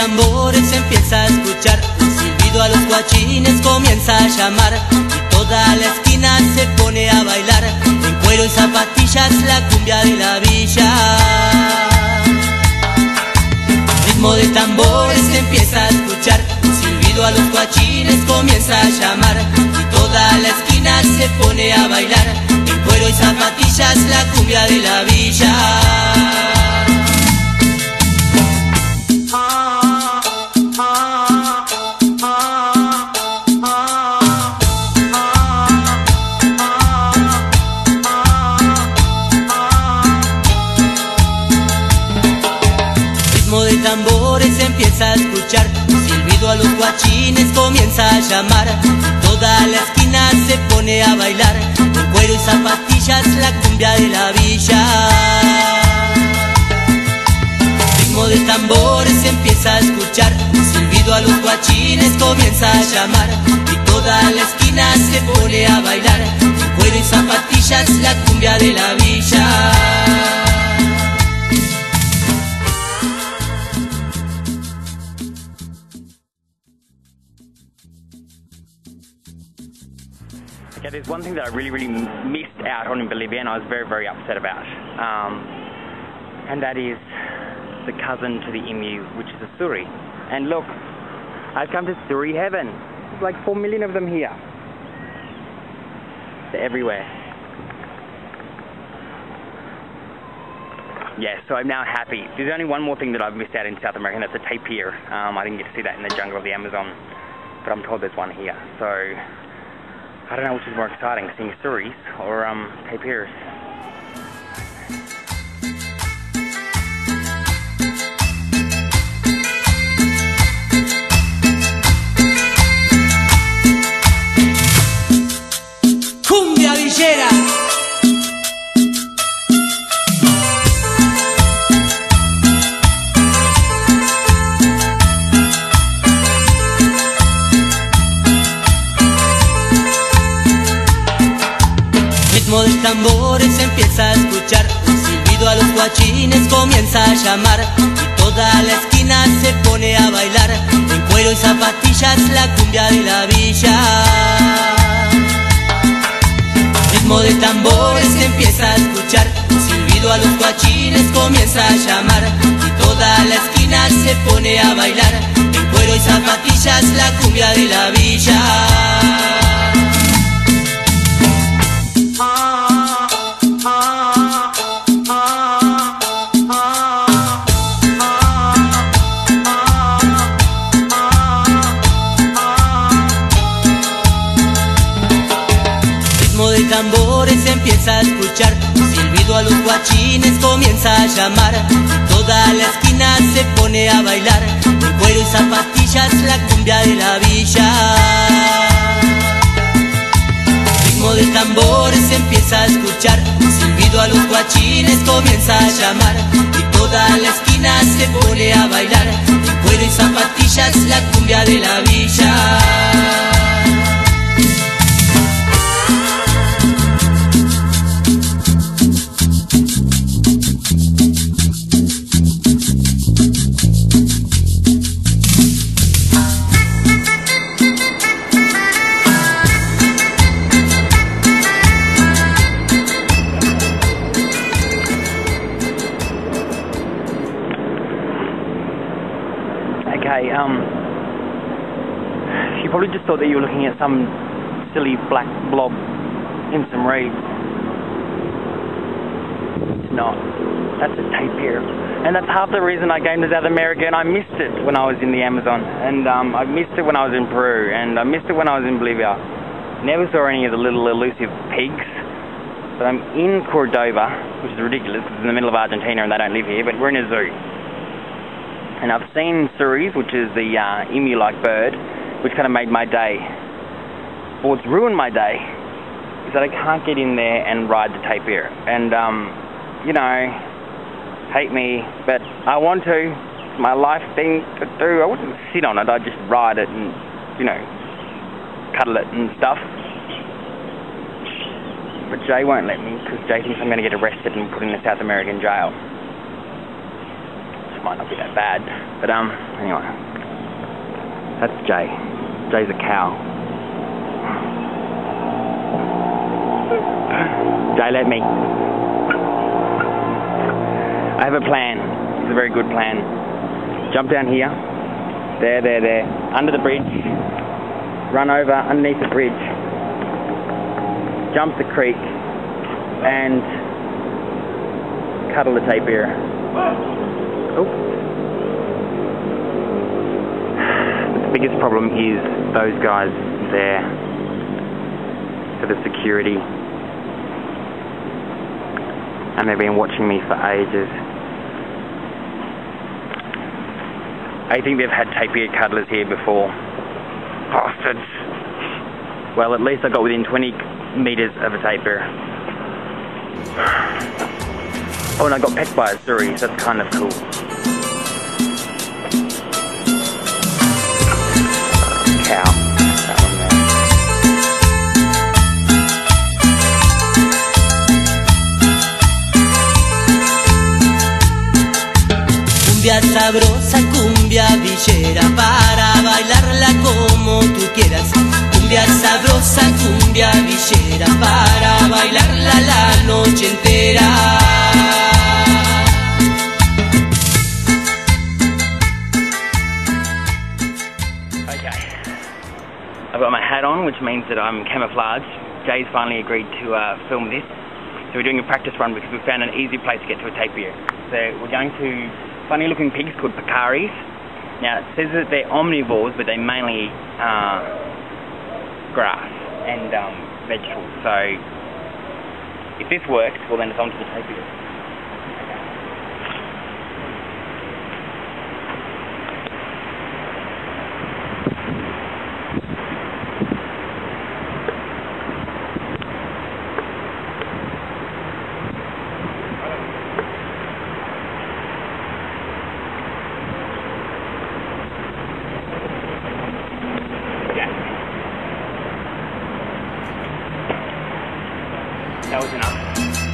tambores se empieza a escuchar, silbido a los guachines comienza a llamar. Y toda la esquina se pone a bailar, en cuero y zapatillas la cumbia de la villa. Ritmo de tambores se empieza a escuchar, silbido a los guachines comienza a llamar. Y toda la esquina se pone a bailar, en cuero y zapatillas la cumbia de la a escuchar, silbido a los guachines comienza a llamar, toda la esquina se pone a bailar, con cuero y zapatillas la cumbia de la villa. Ritmo de tambores empieza a escuchar, silbido a los guachines comienza a llamar, y toda la esquina se pone a bailar, con cuero y zapatillas la cumbia de la villa. One thing that I really, really missed out on in Bolivia and I was very, very upset about. Um, and that is the cousin to the emu, which is a suri. And look, I've come to suri heaven. There's like four million of them here. They're everywhere. Yeah, so I'm now happy. There's only one more thing that I've missed out in South America, and that's a tapir. Um, I didn't get to see that in the jungle of the Amazon, but I'm told there's one here. So I don't know which is more exciting, seeing Suris or um. Cumbia tambores se empieza a escuchar, un silbido a los guachines comienza a llamar. Y toda la esquina se pone a bailar, en cuero y zapatillas la cumbia de la villa. Ritmo de tambores empieza a escuchar, un silbido a los guachines comienza a llamar. Y toda la esquina se pone a bailar, en cuero y zapatillas la cumbia de la villa. Empieza a escuchar, silbido a los guachines comienza a llamar, toda la esquina se pone a bailar, en cuero y zapatillas la cumbia de la villa. Ritmo de tambores empieza a escuchar, silbido a los guachines comienza a llamar, y toda la esquina se pone a bailar, probably just thought that you were looking at some silly black blob in some reeds. It's not. That's a tapir. And that's half the reason I came to South America and I missed it when I was in the Amazon. And um, I missed it when I was in Peru. And I missed it when I was in Bolivia. Never saw any of the little elusive pigs. But I'm in Cordoba, which is ridiculous because it's in the middle of Argentina and they don't live here, but we're in a zoo. And I've seen suris, which is the uh, emu-like bird, which kind of made my day. But what's ruined my day is that I can't get in there and ride the tapir. And, um, you know, hate me, but I want to. It's my life thing to do. I wouldn't sit on it, I'd just ride it and, you know, cuddle it and stuff. But Jay won't let me because Jay thinks I'm going to get arrested and put in a South American jail. Might not be that bad. But um, anyway, that's Jay. Jay's a cow. Jay, let me. I have a plan. It's a very good plan. Jump down here. There, there, there. Under the bridge. Run over underneath the bridge. Jump the creek. And cuddle the tapir. Oh. The biggest problem is those guys there for the security. And they've been watching me for ages. I think they've had tapir cuddlers here before. Bastards. Well, at least I got within 20 meters of a tapir. Oh, and I got pecked by a Suri, so that's kind of cool. Cumbia sabrosa, cumbia villera, para bailarla como tú quieras. Cumbia sabrosa, cumbia villera, para bailarla la noche entera. On, which means that I'm camouflaged. Jay's finally agreed to uh, film this. So we're doing a practice run because we found an easy place to get to a tapir. So we're going to funny looking pigs called peccaries. Now it says that they're omnivores, but they mainly eat uh, grass and um, vegetables. So if this works, well then it's on to the tapir. That was enough.